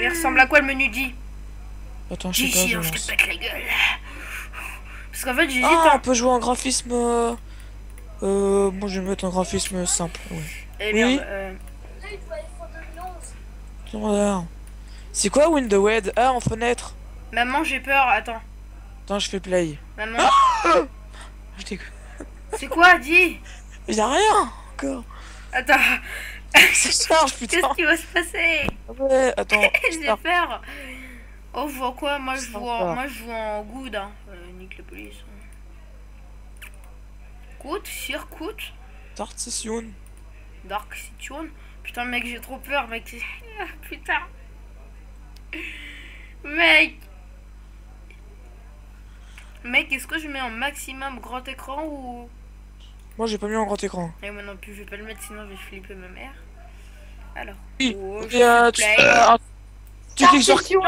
Mais il ressemble à quoi le menu dit Attends, je sais pas. je sinon je lance. te pète la gueule. Parce qu'en fait j'hésite Ah, on peut jouer en graphisme. euh, Euh, moi je vais mettre un graphisme simple. Ouais. Eh Oui. merde, euh. C'est quoi Windowed Ah, en fenêtre. Maman j'ai peur, attends. Attends, je fais play. Maman, Je déconne. c'est quoi Dis? Il a rien encore. Attends, Ça charge, qu'est-ce putain. qui va se passer Ouais, attends. J'ai peur. Oh, je vois quoi? Moi, je en, moi, je joue en good. Hein. Euh, nique la police. Good, circuit, Start session. dark situation. Putain, mec, j'ai trop peur, mec. Ah, Putain. Mec. Mec, est-ce que je mets en maximum grand écran ou... Moi j'ai pas mis en grand écran. Et moi non plus, je vais pas le mettre, sinon je vais flipper ma mère. Alors. Oui. Oh, Et, euh, tu, euh, tu Star cliques sur Session,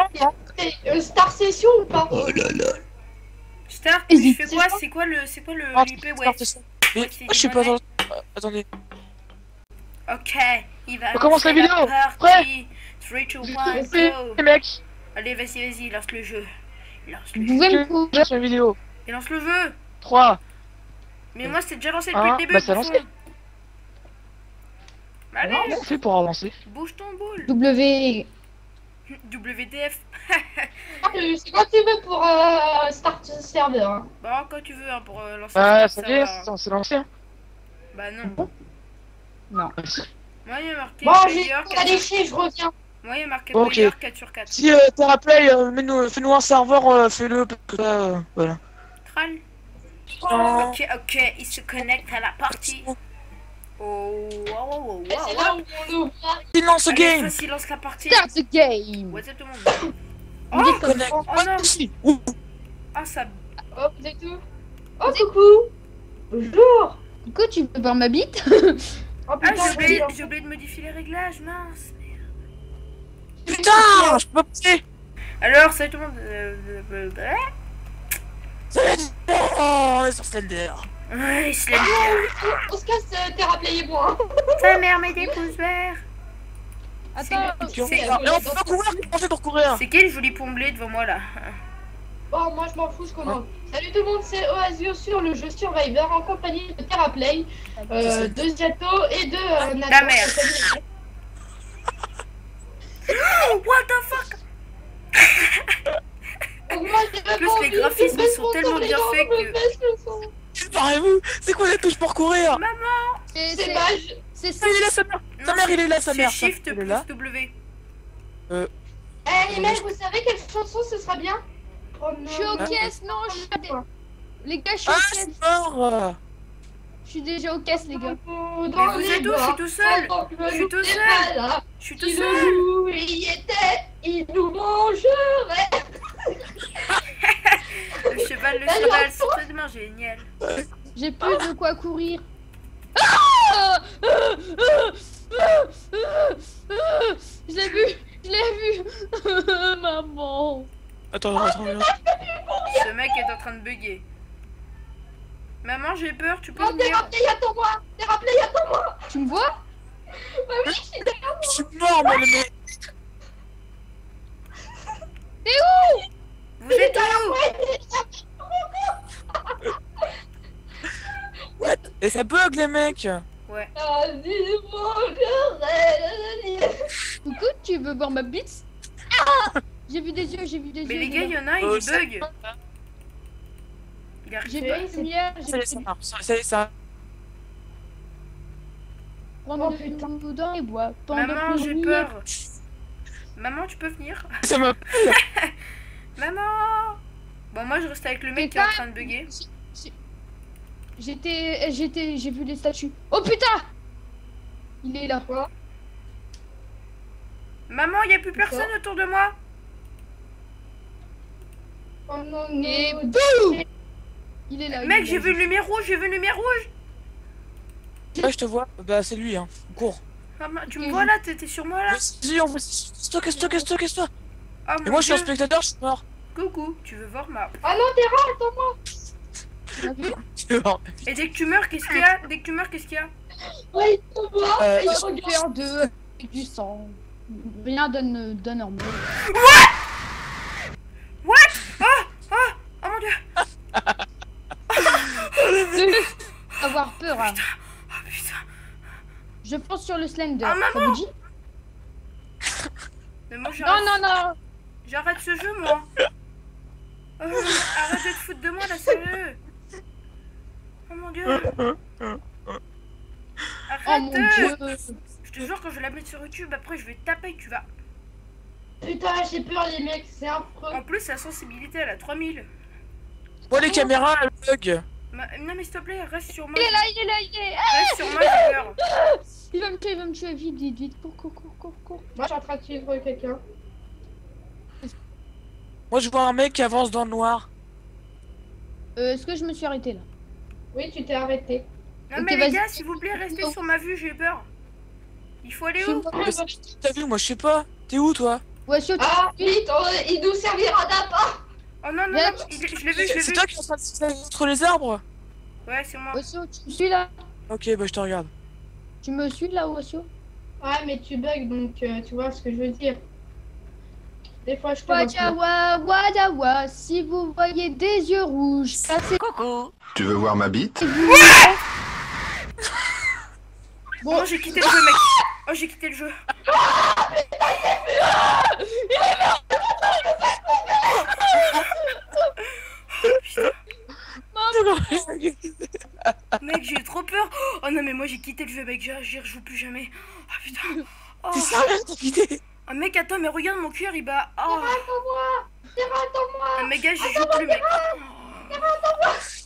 euh, Star Session ou pas Oh là là. Je Hésite. fais quoi? C'est quoi le, c'est quoi le Ah, Start ouais. session. Mais Ouais, c'est je sais pas. attends- euh, Attendez. Ok, il va On commence la vidéo. partie. 3, 2, 1, Oui, go les mecs. Allez, vas-y, vas-y, lance le jeu. Lance le Vous jeu. pouvez me prouver Lance la vidéo. Et lance le jeu 3. Mais moi, c'est déjà lancé depuis le début. bah, c'est lancé. Allez, Comment on fait pour avancer bouge ton boule. W. WTF. C'est quand tu veux pour euh, Start Server. Hein. Bon, quand tu veux, hein, pour euh, lancer Bah, ça y est, c'est lancé. hein. Bah non. Non. Moi, il y a marqué Bon, j'ai player à 4 sur... lécher, je reviens. Moi, il y a marqué Ok. player 4 sur 4. Si euh, t'as un play, euh, fais-nous un serveur, euh, fais-le, parce que là, euh, voilà. Tral. Putain. Ok, ok, il se connecte à la partie. Oh, wow, wow, wow, C'est là wow. où on ouvre. Il lance Allez, game vas-y, lance la partie. Start the game. What's up tout le monde Connect. ça. Oh non. Ouh. Ah, ça... Oh, vous êtes où? Oh, coucou. Bonjour. Coucou, tu veux voir ma bite? Oh Ah, putain, j'ai oublié, de modifier les réglages, mince. Putain, je peux pas passer Alors, salut tout le monde. Euh, euh, euh, euh, Oh, on est sur Slender. Ouais, je l'ai On se casse euh, Terraplay et moi. Ta mère met des pouces verts. Attends, on- C'est- peut pas courir, pour courir C'est quel joli pomblé devant moi là Bon, moi je m'en fous, je commence. Salut tout le monde, c'est Oasio sur le jeu Survivor en compagnie de Terraplay, euh, de Ziato et de euh, Nathan. Ta mère. Oh, what the fuck Donc moi, j'ai plus, les graphismes sont tellement bien mon faits que- Préparez-vous C'est quoi les touches pour courir c'est C'est c'est- mage. c'est Ah, il est là, sa mère Sa mère, il est là, sa C'est mère Shift plus. W. Eh les mecs, vous savez quelle chanson ce sera bien Oh non. Je suis aux Ah. caisses, non, je Les gars, je suis aux Ah, caisses. Je suis déjà aux caisses, les gars. Mais vous êtes où? Je suis tout seul. Je suis tout seul. Je suis tout Si le seul. loup y était, il nous mangerait. Le cheval, le cheval, c'est tellement génial. J'ai plus de quoi courir. Je l'ai vu, je l'ai vu. Maman. Attends, attends, attends. Ce mec est en train de bugger. Maman, j'ai peur, tu peux Oh, venir Terraplay, attends-moi Terraplay, attends-moi Tu me vois? Bah oui, je suis derrière Je suis mort, moi, le mec Vous êtes où What Et ça bug, les mecs Ouais. Ah. Coucou, tu veux voir ma bite? Ah J'ai vu des yeux, j'ai vu des Mais yeux. les les gars, il y en a, Euh, il ça- bug. J'ai pas. une lumière, j'ai est, ça marche, ça prendre Oh, putain. le dans les bois. pendant Maman, j'ai peur. Maman, tu peux venir? Ça me... Maman Bon, moi, je reste avec le mec Mais qui est en train de bugger. J'étais, j'étais, j'ai vu des statues. Oh putain Il est là. Maman, il y a plus personne autour de moi. Oh non, non. Et boum Il est là. Mec, j'ai vu une lumière rouge, j'ai vu une lumière rouge. Ouais, je te vois. Bah, c'est lui, hein. Cours. Maman, tu me vois là? T'es t'es sur moi là? Vas-y, on va... Casse-toi, casse-toi, casse-toi, casse-toi Oh Et mon moi, je suis un spectateur, je suis mort. Coucou, tu veux voir ma... Ah non, Terra, attends-moi Et dès que tu meurs, qu'est-ce qu'il y a? Dès que tu meurs, qu'est-ce qu'il y a? Oui, attends-moi Euh, Et je- regarde. Faire deux avec du sang. Rien donne, donne en mode. Oh mon dieu Avoir peur. hein. Oh putain Je pense sur le Slender. Ah, Ça maman vous dit? Mais moi Non, j'arrête, non, non. j'arrête ce jeu moi Oh, Arrête de te foutre de moi là, sérieux Oh mon dieu Oh Arrête mon dieu. Je te jure, quand je vais la mettre sur YouTube, après je vais taper, tu vas. Putain, j'ai peur, les mecs, c'est affreux. En plus, sa sensibilité, elle a 3000. Moi, les caméras, elles bug. Ma- Non, mais s'il te plaît, reste sur moi. Il est là, il est là, il est. Reste sur moi, j'ai peur. Il va me tuer, il va me tuer. Vite, vite, vite. Cours, cours, cours, cours, cours. Moi, je suis en train de suivre quelqu'un. Moi, je vois un mec qui avance dans le noir. Euh, Est-ce que je me suis arrêté là? Oui, tu t'es arrêté. Non, mais les vas-y. gars, s'il vous plaît, restez sur ma vue, j'ai peur. Il faut aller Je où c'est- T'as vu, moi, je sais pas. T'es où, toi? Voici autre Ah, vite, on- il nous servira d'appât. Oh non, non, non, je l'ai vu, je l'ai C'est vu. toi qui es en train de se entre les arbres? Ouais, c'est moi. Voici tu me suis là? Ok, bah, je te regarde. Tu me suis là, Wassio Ouais, mais tu bugs, donc euh, tu vois ce que je veux dire. Des fois, je pas. Wadawa, wadawa, si vous voyez des yeux rouges, cassez Coucou Tu veux voir ma bite vous. Bon, Oh, j'ai quitté le jeu, mec. Oh, j'ai quitté le jeu. Mec, j'ai eu trop peur. Oh non, mais moi j'ai quitté le jeu, mec. Je je joue plus jamais. Oh putain. Oh. T'es sérieux, t'as quitté Ah, mec, attends, mais regarde mon cœur, il bat. Oh. Attends-moi Attends-moi Ah, mais gars, j'y joue plus, mec.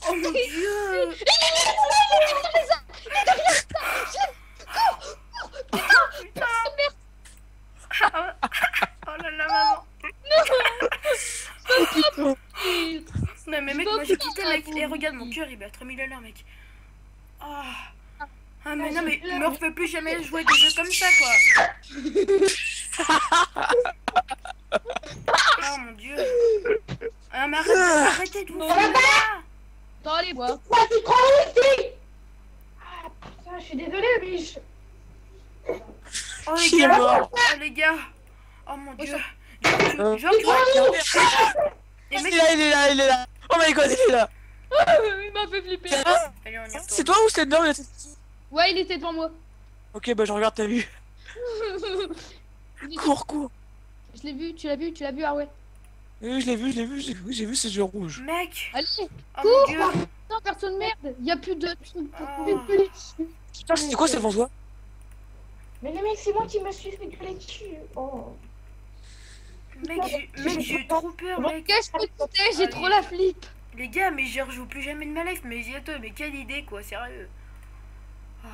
Oh mon dieu. Putain. Oh là là, maman. Non, mais mec, moi j'ai quitté, mec. Et regarde, mon cœur, il bat à 3000 à l'heure, mec. Oh. Ah, mais non, mais me refais plus jamais jouer des jeux comme ça, quoi. Oh mon dieu. Ah, mais arrête, arrêtez de vous faire. Attends, allez, voir. Quoi, tu crois aussi Ah, putain, je suis désolée, mais je... Oh, les gars. mort? Oh, les gars. Oh mon dieu. Euh, Genre, vois, les Il est là, il est là, il est là Oh my god, il est là Il m'a fait flipper. Allez, on y C'est toi ou il était- Ouais, il était devant moi. Ok, bah, je regarde ta vue. Cours, cours Je l'ai vu, tu l'as vu, tu l'as vu, ah ouais. Oui, je l'ai vu, je l'ai vu, j'ai vu, j'ai vu ces yeux rouges. Mec. Allez, Oh dieu. non, personne merde. Il y a plus de. Oh. Putain, c'était quoi, c'est devant toi Mais le mec, c'est moi qui me suis fait gueuler dessus. Oh. Mec, j'ai mec, j'ai eu trop peur, mec. Qu'est-ce que tu J'ai trop la flip. Les gars, mais je rejoue plus jamais de ma life. Mais Ziato, mais quelle idée, quoi, sérieux. Oh.